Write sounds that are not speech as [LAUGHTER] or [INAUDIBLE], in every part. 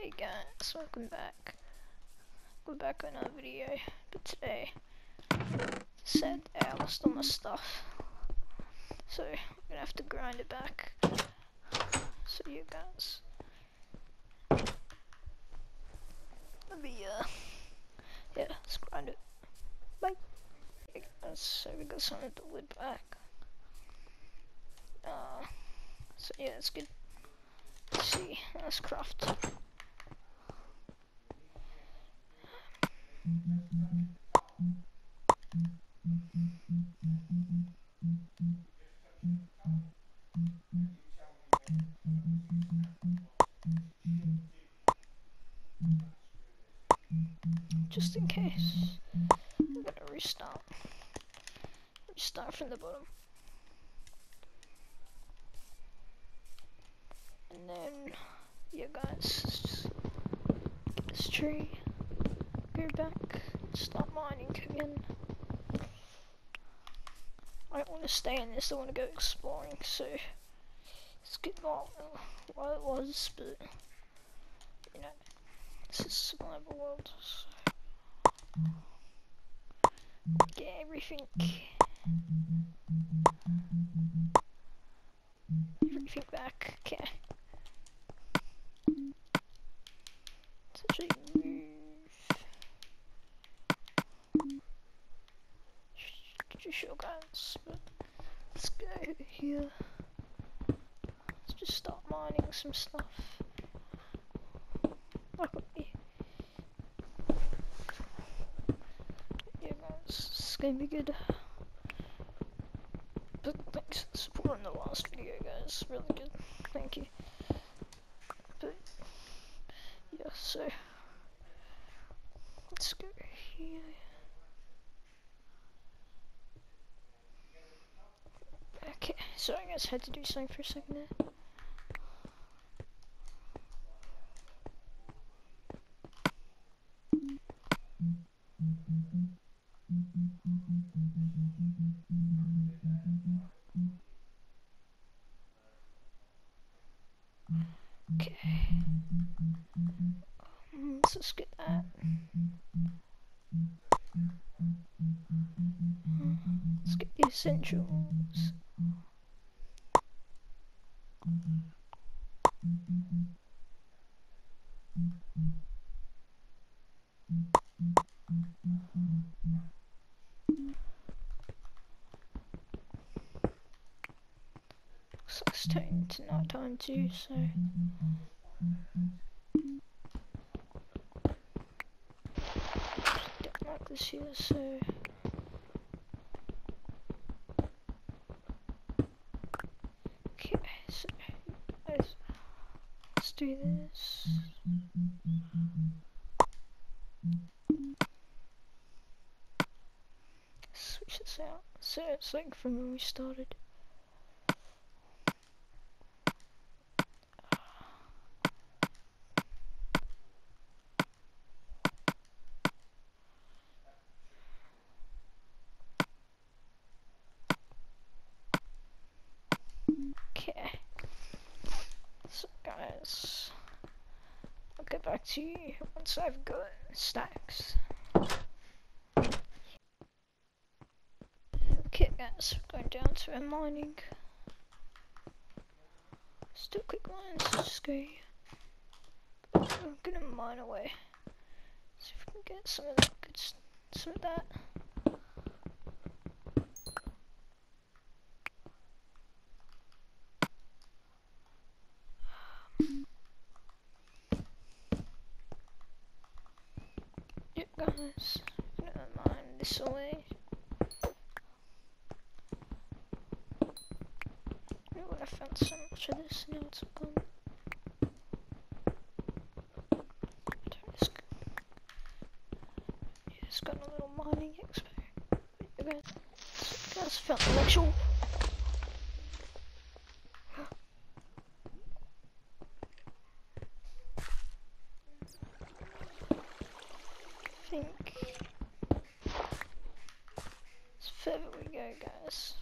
Hey guys, welcome back. We're back on our video, but today, said I lost all my stuff, so I'm gonna have to grind it back. So you guys, let me uh, yeah, let's grind it. Bye. Hey guys, so we got some of the wood back. Uh, so yeah, it's good. Let's see, let's craft. Just in case. I'm gonna restart. Restart from the bottom. And then, yeah guys, this tree, go back, start mining again. I don't want to stay in this, I want to go exploring, so it's good not what it was, but you know, this is survival world, so get everything, everything back, okay. Let's actually move. Sure guys, but let's go here. Let's just start mining some stuff. Look at me. Yeah guys, gonna be good. But thanks for the support in the last video guys, really good. Thank you. But yeah, so let's go here. Okay, I had to do something for a second there. Okay. Um, let's just get that. Let's get the essentials. So it's turning to night time too, so. Don't like this here, so okay, so let's, let's do this. Switch this out. So it's like from when we started. Okay. So guys, I'll get back to you once I've got stacks. Okay guys, going down to a mining. Still quick mines, just go. I'm gonna mine away. See if we can get some of that good some of that. Yep, guys. Gonna mine this away. You know what? I this it's. Turn this. Got a little mining expo. You guys, found the actual. I think it's further we go, guys.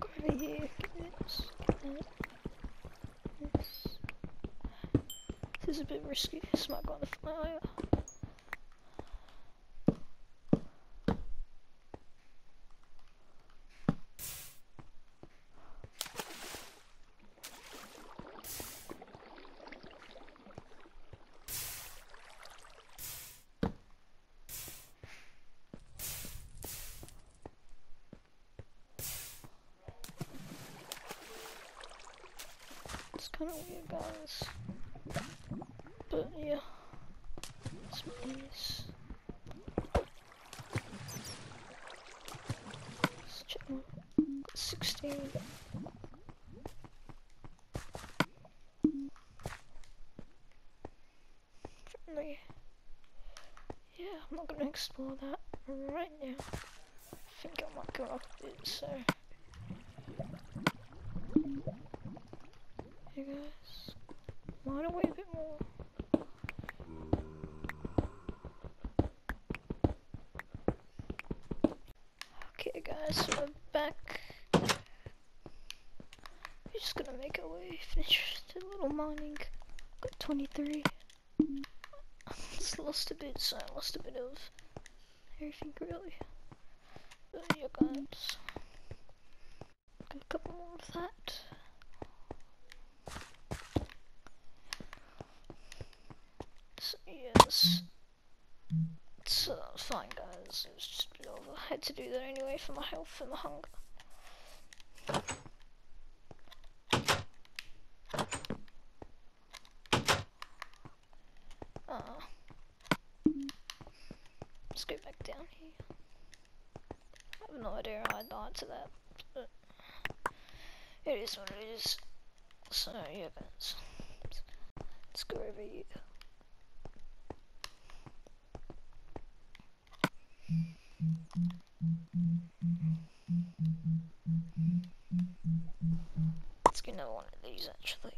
Go over here. This is a bit risky. This might go on the fire. Kind of weird, guys. But yeah, it's nice. Let's check 16. Friendly. Yeah, I'm not gonna explore that right now. I think I might go off it, so. Hey guys, wide away a bit more. Okay guys, so we're back. We're just gonna make our way, finish the little mining. Got 23. Just lost a bit, so I lost a bit of everything really. But yeah guys, got a couple more of that. So, yes. It's uh, fine, guys. It was just a bit over. I had to do that anyway for my health and my hunger. Uh, let's go back down here. I have no idea how I died to that, but it is what it is. So, yeah, guys. Let's go over here. Let's get another one of these actually.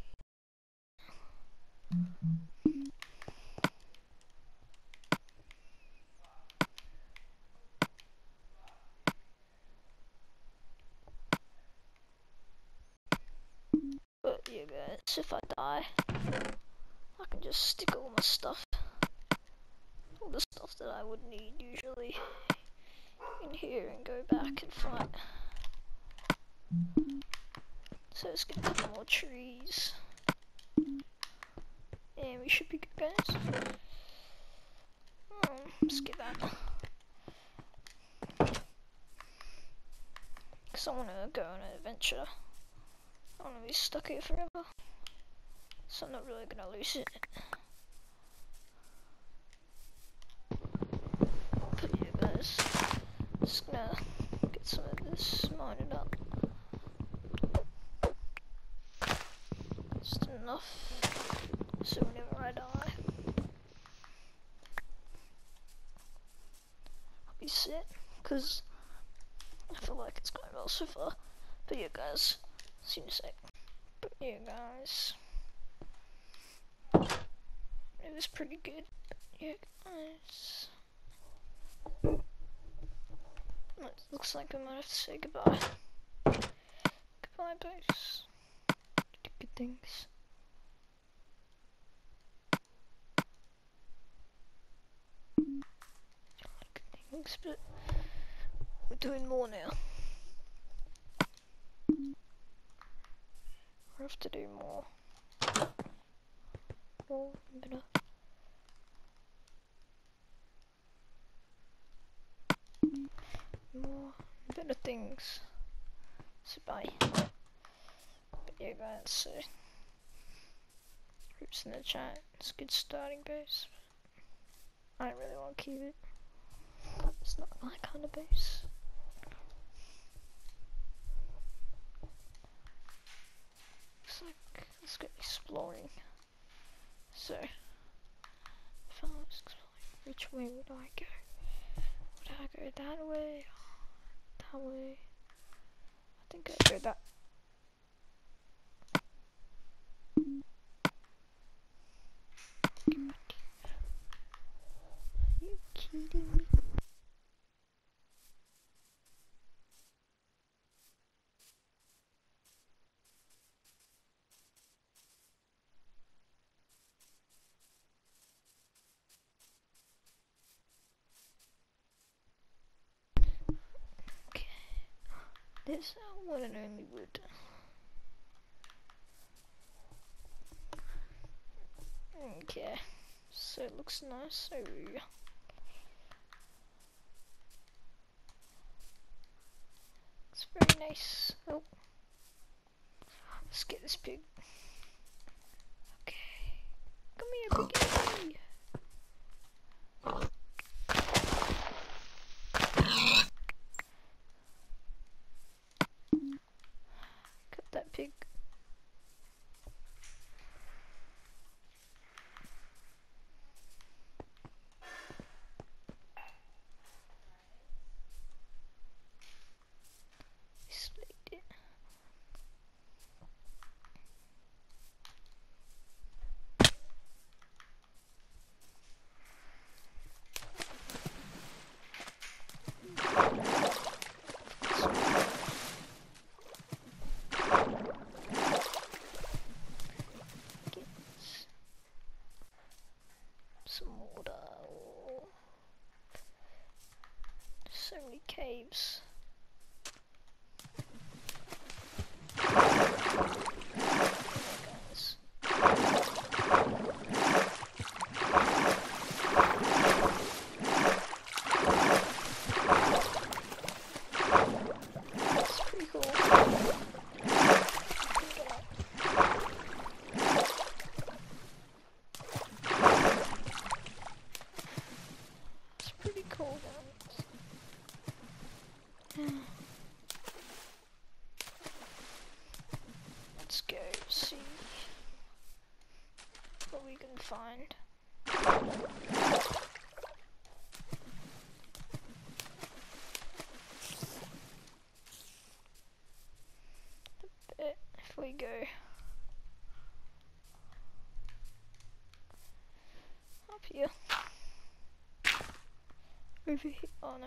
But yeah guys, if I die, I can just stick all my stuff, all the stuff that I would need usually in here and go back and fight. So let's get a couple more trees. And we should be good guys. Um, let's get that. Cause I wanna go on an adventure. I wanna be stuck here forever. So I'm not really gonna lose it. But yeah guys. Just gonna get some of this mined up. Just enough so whenever I die, I'll be set. Cause I feel like it's going well so far. But yeah, guys, see you in a sec. But yeah, guys, it was pretty good. But yeah, guys. It looks like we might have to say goodbye. Goodbye, base. Good things. Good things, but we're doing more now. We have to do more. More better. More better things. So bye. But yeah guys, so groups in the chat. It's a good starting base. I don't really want to keep it. It's not my kind of base. Looks like let's go exploring. So if I was exploring, which way would I go? Would I go that way? That? I think I'd go that. Are you kidding me? There's one and only wood. Okay, so it looks nice. So it's very nice. Oh, let's get this pig. Okay, come here, piggy. [GASPS] Cut that pig. Slayed it. Get some water. So many caves. guys. It's pretty cool. It's pretty cool, guys. Let's go see what we can find. If we go up here, over here, oh no.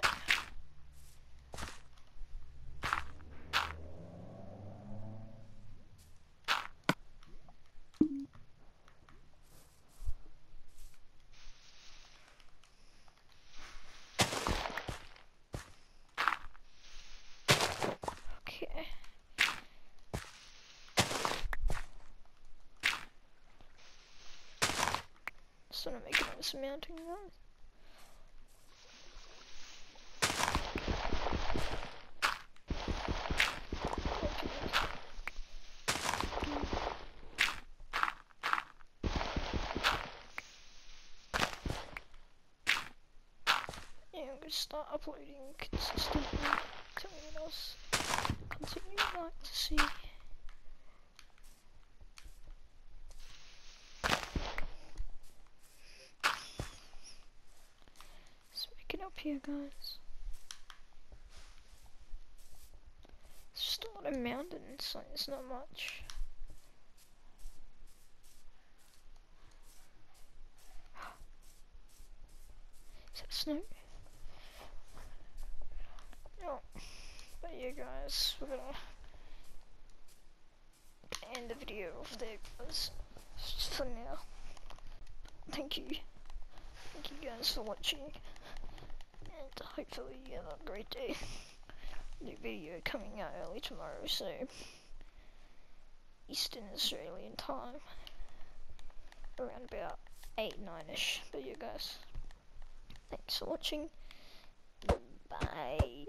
Okay. Wanna make another mounting I'm gonna start uploading consistently. Me what else content you'd like to see. Let's make it up here, guys. It's just a lot of mountains, like it's not much. [GASPS] Is that snow? Oh, but yeah, guys, we're gonna end the video off there, guys. Just for now. Thank you. Thank you guys for watching. And hopefully you have a great day. [LAUGHS] New video coming out early tomorrow, so Eastern Australian time. Around about 8, 9ish. But you guys. Thanks for watching. Bye.